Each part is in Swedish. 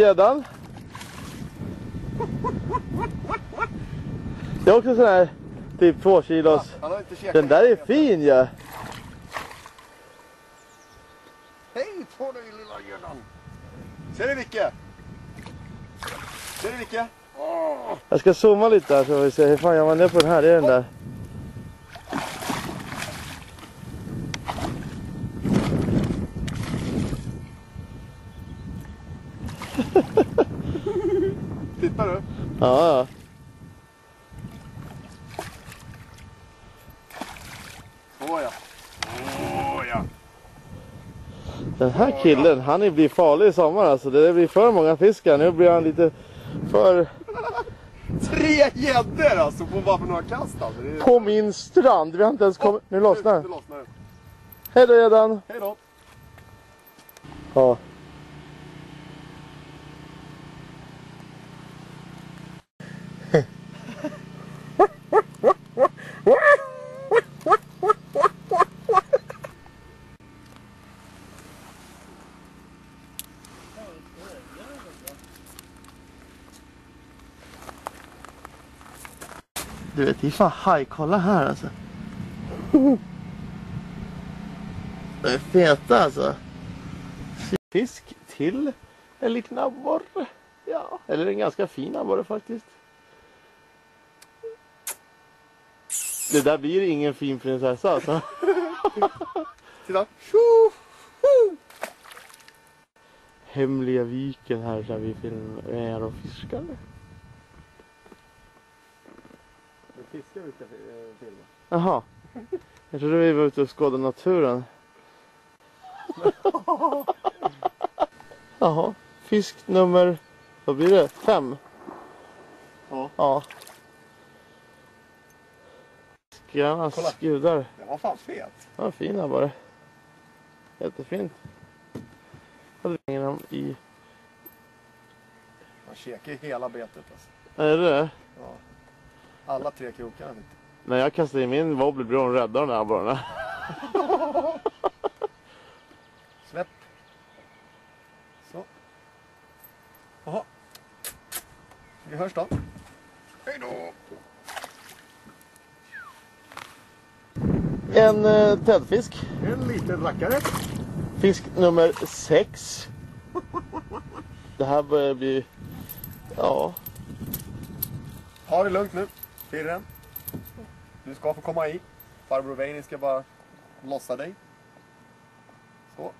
gäddan. Det är också sån här typ två kilos. Käkat. Den där är fin ju. Ja. Hej på dig lilla gäddan. Ser du Micke? Ser du Micke? Jag ska zooma lite här så vi ser hur fan gör man det på den här. Det är den där. Tittar du? Ja, ja. Åh ja. Ja. Den här killen, han blir farlig i sommar alltså. Det blir för många fiskar. Nu blir han lite för... Tre gäddor alltså på bara några kast alltså. Är... På min strand. Vi har inte ens kommit... Nu lossnar den. Hej då gäddan. Hej då. Ja. Du vet, det är fan haj. Kolla här alltså. De är feta alltså. Fisk till en liten abborre. Ja, eller en ganska fin abborre faktiskt. Det där blir ingen fin prinsessa alltså. Titta. Hemliga viken här där vi film- är och fiskar. Fiskar vi ska filma. Jaha. Jag trodde vi var ute och skådade naturen. Jaha. Fisk nummer, vad blir det? Fem? Ja. Ja. Fiskarnas gudar. Den var fan fet. Ja, fin här bara. Jättefint. Hade vi dem i... Han käkar ju hela betet alltså. Är det det? Ja. Alla tre krokarna. du. När jag kastade i min wobbly blir hon rädda de där abborrarna. Släpp. Så. Jaha. Vi hörs då. Hej då. En eh, täddfisk. En liten rackare. Fisk nummer sex. Det här börjar bli... Ja. Ha det lugnt nu. Firren. Du ska få komma i. Farbror Veini ska bara lossa dig. Så.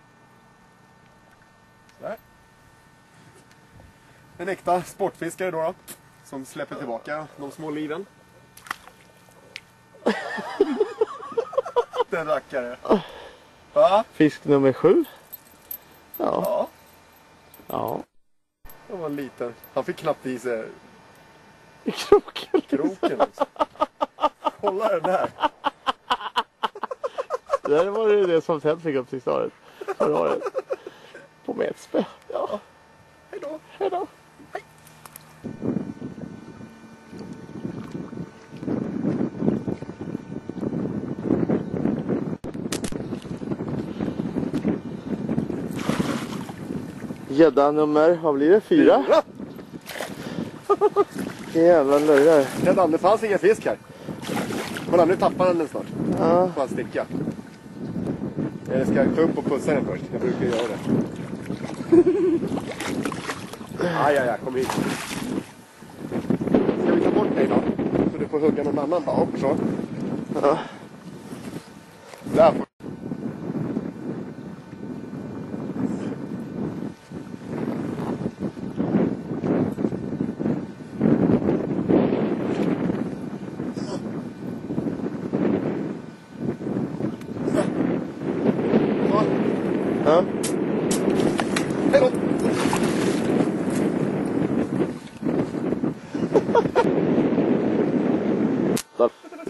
Sådär. En äkta sportfiskare då, då. Som släpper tillbaka de små liven. Den rackare. Va? Fisk nummer sju. Ja. Ja. Ja. Det var en liten. Han fick knappt i sig I kroken. Kroken. Liksom. Kolla den där. Det här var ju det som Ted fick upp året. Förra året. På metspö. Ja. Hej då. Hej då. Gädda nummer, vad blir det? Fyra? Fyra. Jävla löjrar. Redan, det fanns ingen fisk här. Kolla, nu tappar han den snart. Ja. Får han sticka. Jag ska ta upp och pussa den först. Jag brukar göra det. Aj, aj, aj, kom hit. Ska vi ta bort dig då? Så du får hugga någon annan bak så. Ja. Där får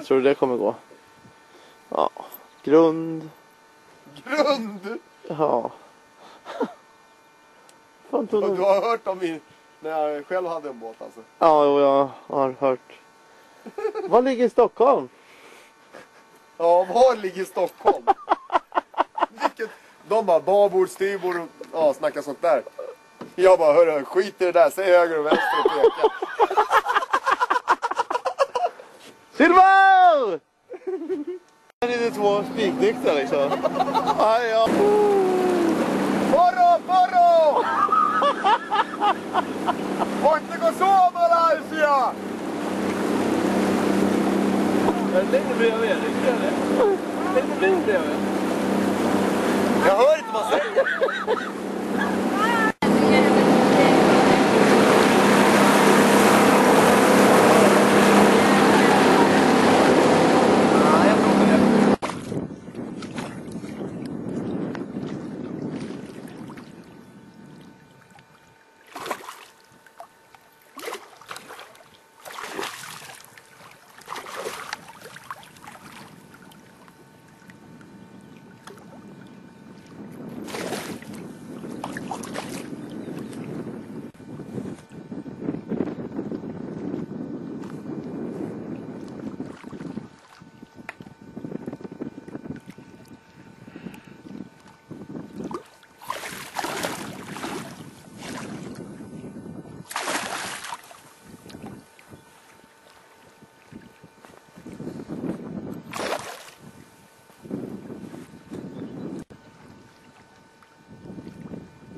Tror det kommer gå. Ja. Grund. Grund! Ja. Fan Du den? har hört om min... När jag själv hade en båt alltså. Ja, jo, jag har hört. Var ligger Stockholm? Ja, var ligger Stockholm? Vilket... De bara babord, styrbord och ja, snackar sånt där. Jag bara, hörru, skit i det där. Säg höger och vänster och peka. Silver! Här är det två spiknyktra liksom. Aj, ja. Porro, porro! Får inte gå så Malaysia! Längre bredvid, det är det. Längre bredvid. Jag hör inte vad man säger. Nej, jag tror inte det.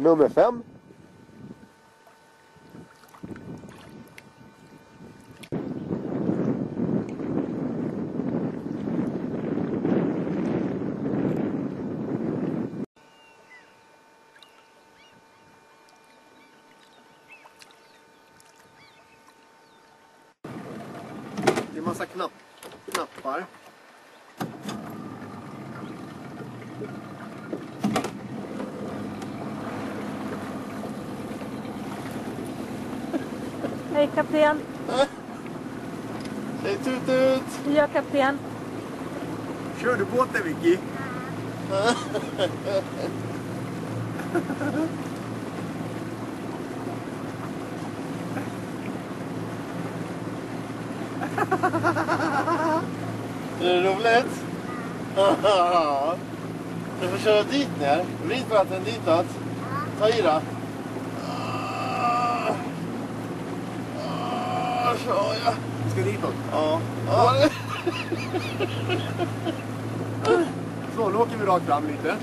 Nummer fem. Det är massa knapp, knappar. Hej kapten. Säg tut tut. Ja kapten. Kör du båten Vicky? Är det roligt? Du får köra dit ner. Vrid vatten ditåt. Ta i då. Ja. Ska ditåt? Ja. ja. Så, nu åker vi rakt fram lite.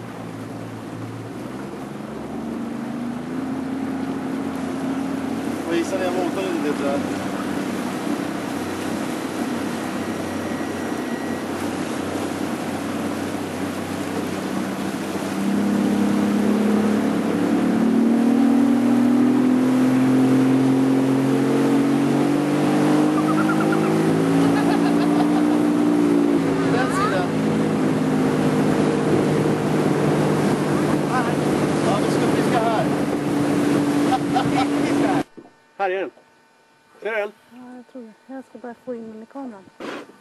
Får isa ner motorn lite tror jag. Den sidan. Ja, vi ska fiska här. Här är den. Ser du den? Ja, jag Jag ska bara få in den i kameran.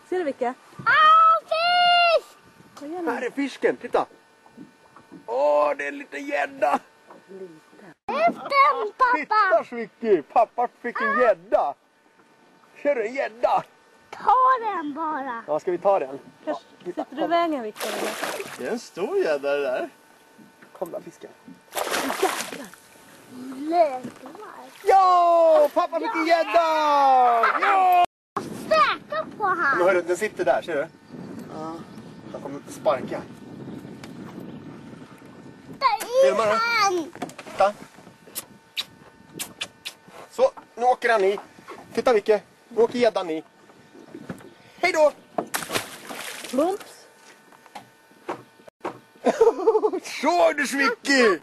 Ser du Vicke? Vad gör Här är fisken, titta! Åh, det är en liten gädda! Titta Svicky! Pappa fick en gädda! Ser du en gädda? Ta den bara. Ja, ska vi ta den? Kanske sitter du i vägen eller? Det är en stor gädda det där. Kom då fisken. Lökvar. Ja! Pappa fick en gädda! Ja! På Men han. hörru, den sitter där, ser du? Ja. Jag kommer sparka. Ta i Filmar du? han. Titta. Så, nu åker han i. Titta Vicke, nu åker gäddan i. Hej då! Plumps. Såg du Svicky?